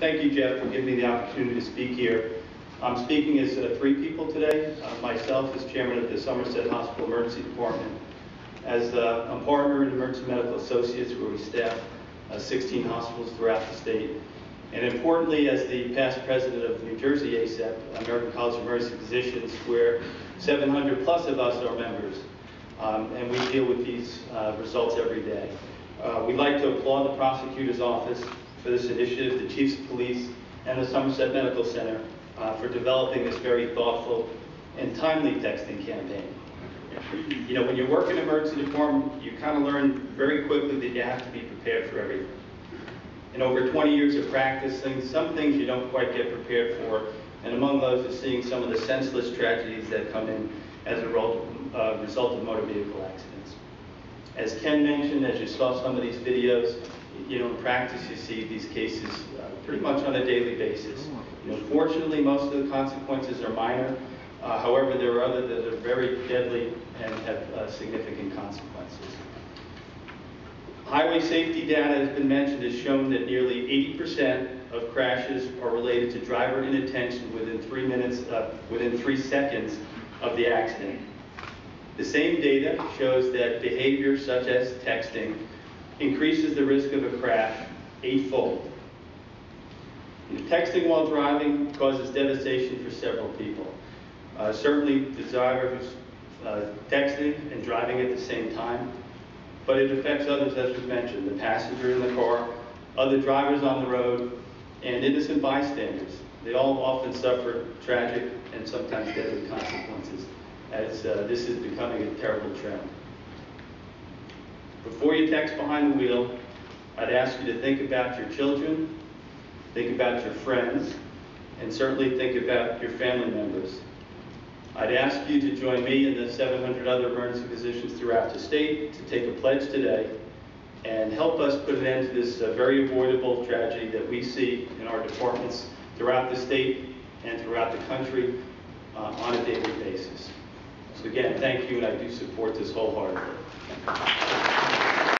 Thank you, Jeff, for giving me the opportunity to speak here. I'm speaking as uh, three people today. Uh, Myself as chairman of the Somerset Hospital Emergency Department, as uh, a partner in Emergency Medical Associates, where we staff uh, 16 hospitals throughout the state, and importantly, as the past president of New Jersey ACEP, American College of Emergency Physicians, where 700 plus of us are members, Um, and we deal with these uh, results every day. Uh, We'd like to applaud the prosecutor's office for this initiative, the chiefs of police, and the Somerset Medical Center uh, for developing this very thoughtful and timely texting campaign. You know, when you work in emergency department, you kind of learn very quickly that you have to be prepared for everything. In over 20 years of practicing, some things you don't quite get prepared for, and among those is seeing some of the senseless tragedies that come in as a result, uh, result of motor vehicle accidents. As Ken mentioned, as you saw some of these videos, you know, in practice, you see these cases uh, pretty much on a daily basis. You know, fortunately, most of the consequences are minor. Uh, however, there are other that are very deadly and have uh, significant consequences. Highway safety data has been mentioned has shown that nearly 80% of crashes are related to driver inattention within three minutes, uh, within three seconds of the accident. The same data shows that behavior such as texting increases the risk of a crash eightfold. You know, Texting while driving causes devastation for several people. Uh, certainly, the driver who's uh, texting and driving at the same time, but it affects others, as was mentioned, the passenger in the car, other drivers on the road, and innocent bystanders. They all often suffer tragic and sometimes deadly consequences, as uh, this is becoming a terrible trend. Before you text behind the wheel, I'd ask you to think about your children, think about your friends, and certainly think about your family members. I'd ask you to join me and the 700 other emergency physicians throughout the state to take a pledge today and help us put an end to this uh, very avoidable tragedy that we see in our departments throughout the state and throughout the country uh, on a daily basis. So again, thank you, and I do support this wholeheartedly.